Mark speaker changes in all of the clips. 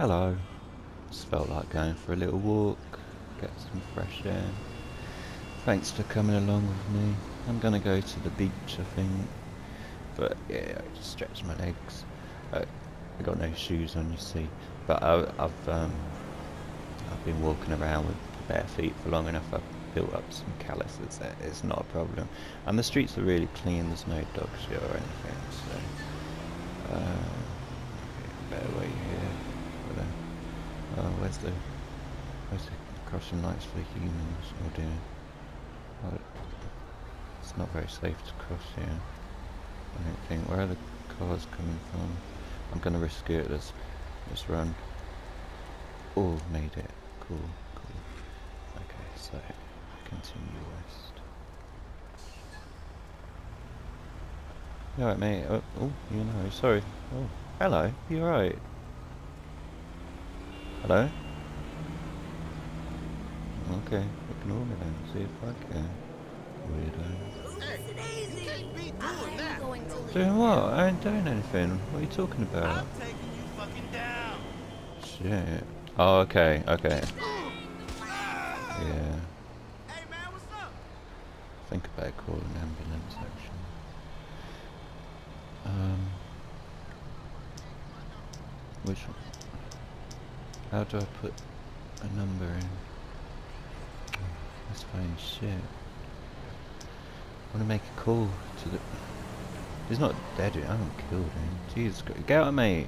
Speaker 1: Hello. Just felt like going for a little walk, get some fresh air. Thanks for coming along with me. I'm gonna go to the beach, I think. But yeah, I just stretch my legs. I, I got no shoes on, you see. But I, I've um, I've been walking around with bare feet for long enough. I've built up some calluses. It's not a problem. And the streets are really clean. There's no dog shit or anything. So, uh, better wait here. For the, oh, uh, where's the where's the crossing lights for humans? Oh dear. Oh, it's not very safe to cross here. I don't think. Where are the cars coming from? I'm gonna risk it. Let's let's run. Oh, made it. Cool, cool. Okay, so continue west. You alright, mate? Oh, oh, you know, sorry. Oh, hello. You alright? Hello? Okay, ignore me then. See if I can. Weirdo. Doing what? I ain't doing anything. What are you talking about? Shit. Oh, okay, okay. Yeah. Hey, man, Think about calling an ambulance, actually. Um. Which one? How do I put a number in? Let's find shit. I want to make a call to the... He's not dead yet, I haven't killed him. Jesus Christ. Get out, mate!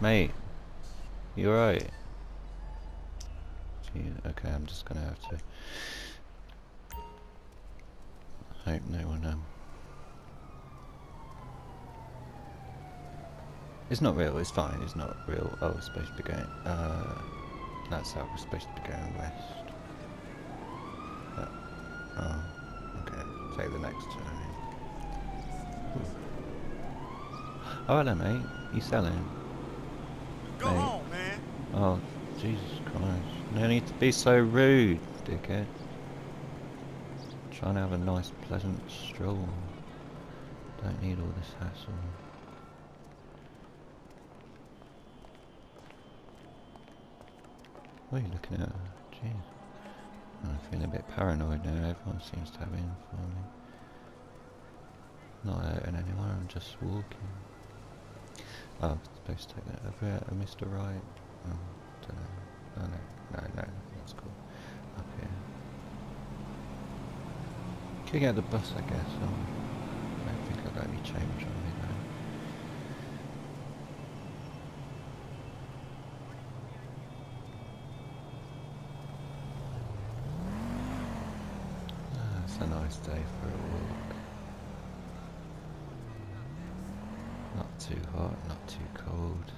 Speaker 1: Mate! You alright? Okay, I'm just gonna have to... Hope no one, um... It's not real, it's fine, it's not real. Oh, it's supposed to be going... Uh... That's how we're supposed to be going west. But, oh, okay. Take the next turn. Oh, hello, mate. You selling?
Speaker 2: Go
Speaker 1: Mate.
Speaker 2: home, man.
Speaker 1: Oh, Jesus Christ. No need to be so rude, dickhead. Trying to have a nice, pleasant stroll. Don't need all this hassle. What are you looking at? Jeez. I'm feeling a bit paranoid now. Everyone seems to have in for me. Not hurting anyone, I'm just walking. Oh, I'm supposed to take that over here, uh, Mr. Right. Oh, don't know. Oh, no, no, no, that's cool. Up here. Can get the bus, I guess. Um, I don't think I got any change on me though. Ah, it's a nice day for a walk. Not too hot, not too cold.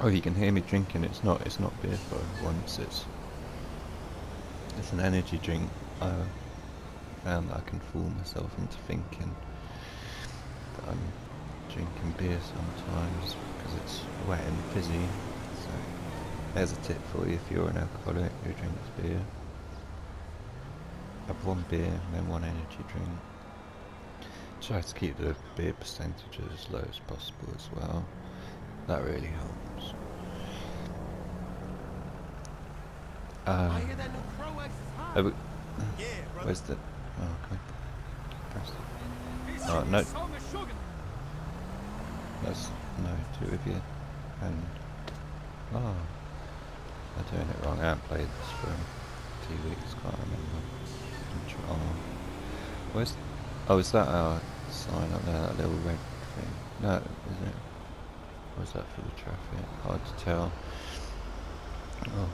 Speaker 1: Oh, you can hear me drinking. It's not. It's not beer for once. It's. It's an energy drink. I found that I can fool myself into thinking that I'm drinking beer sometimes because it's wet and fizzy. So there's a tip for you if you're an alcoholic who drinks beer. Have one beer and then one energy drink. Try to keep the beer percentages as low as possible as well. That really helps. Uh, where's the? Oh, okay. Press Oh, no.
Speaker 2: is so much sugar.
Speaker 1: That's no two of you. And oh, I'm doing it wrong. I haven't played this for a few weeks. Can't remember. Control. Where's? Oh, is that our sign up there? That little red thing? No, is it? Or is that for the traffic? Hard to tell. Oh.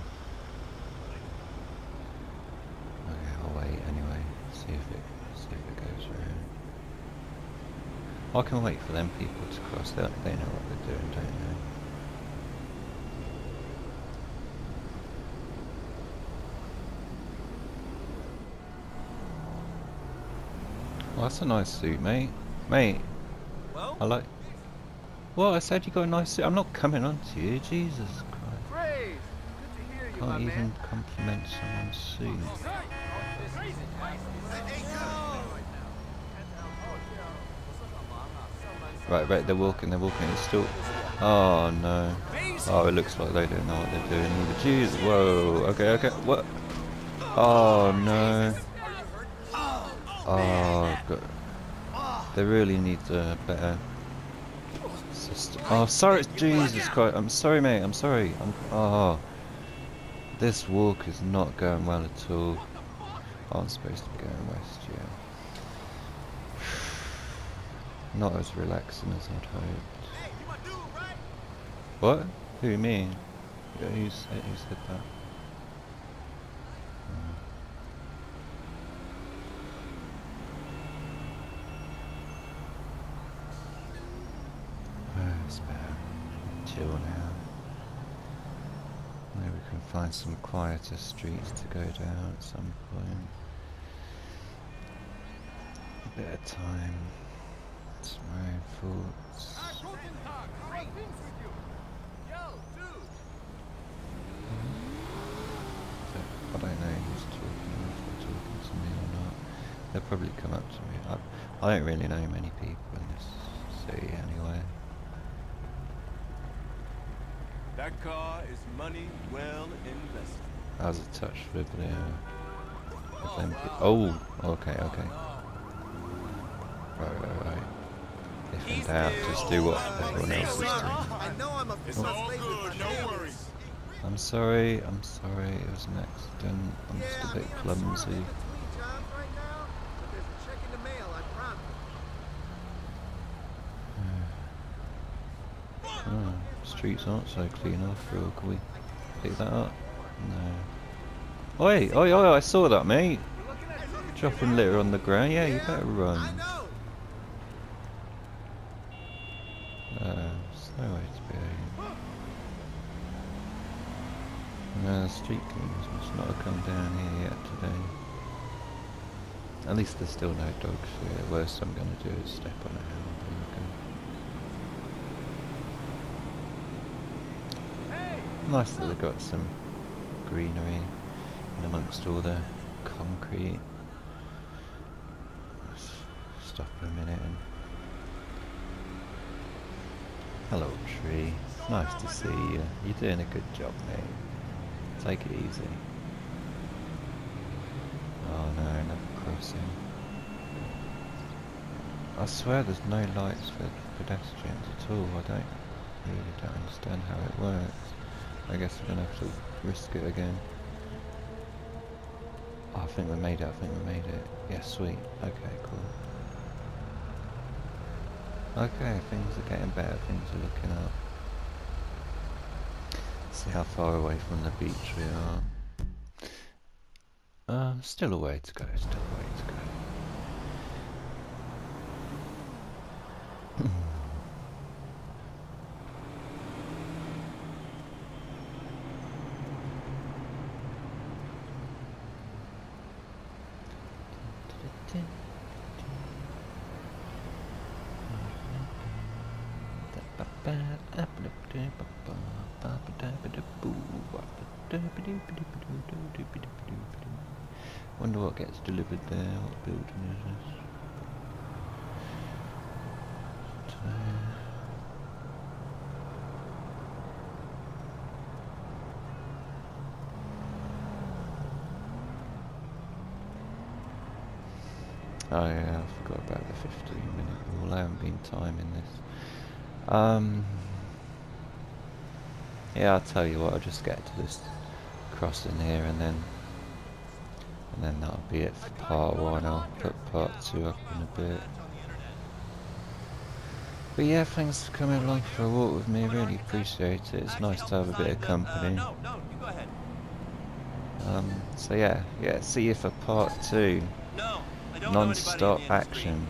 Speaker 1: Okay, I'll wait anyway. See if it see if it goes through. I can wait for them people to cross. They, they know what they're doing, don't they? Well, that's a nice suit, mate. Mate,
Speaker 2: Well,
Speaker 1: I like. What? I said you got a nice suit. I'm not coming on to you. Jesus Christ.
Speaker 3: Good to hear you,
Speaker 1: Can't even
Speaker 3: man.
Speaker 1: compliment someone's suit. Oh, Right, right, they're walking, they're walking. It's still. Oh no. Oh, it looks like they don't know what they're doing either. Jeez, whoa. Okay, okay. What? Oh no. Oh, God. They really need a better system. Oh, sorry, Jesus Christ. I'm sorry, mate. I'm sorry. I'm. Oh. This walk is not going well at all. I'm supposed to be going west, yeah. Not as relaxing as I'd hoped.
Speaker 2: Hey, dude, right?
Speaker 1: What? Who, me? Yeah, who said, who said that? Mm. Oh, it's better. Chill now. Maybe we can find some quieter streets to go down at some point. A bit of time. My thoughts. I don't know who's talking, if they're talking to me or not. They'll probably come up to me. I, I don't really know many people in this city anyway.
Speaker 2: That car is money well invested.
Speaker 1: That was a touch with the... with them pe- oh, okay, okay. Right, right, right. Just do what everyone else is doing.
Speaker 2: I'm
Speaker 1: sorry, I'm sorry, it was an accident. I'm just a bit clumsy. Oh, streets aren't so clean after all. Can we pick that up? No. Oi, oi, oi, I saw that, mate. Dropping litter on the ground. Yeah, you better run.
Speaker 2: know.
Speaker 1: Uh, there's no way to behave. The street cleaners must not have come down here yet today. At least there's still no dogs here. The worst I'm going to do is step on a hamburger. Nice that they've got some greenery in amongst all the concrete. Let's stop for a minute and Hello, tree. Nice to see you. You're doing a good job, mate. Take it easy. Oh no, another crossing. I swear there's no lights for pedestrians at all. I don't really don't understand how it works. I guess we're gonna have to risk it again. Oh, I think we made it. I think we made it. Yeah, sweet. Okay, cool. Okay, things are getting better, things are looking up. See how far away from the beach we are. Um, still a way to go, still a way to go. Wonder what gets delivered there. What building is this? Oh yeah, I forgot about the 15 minute rule. I haven't been timing this. Um, yeah, I'll tell you what. I'll just get to this crossing here, and then and then that'll be it for part one. I'll put part two up in a bit. But yeah, thanks for coming along for a walk with me. Really appreciate it. It's nice to have a bit of company.
Speaker 2: No, no, you go ahead.
Speaker 1: Um, so yeah, yeah. See you for part two.
Speaker 2: No, I don't know anybody in
Speaker 1: Non-stop
Speaker 2: the
Speaker 1: action.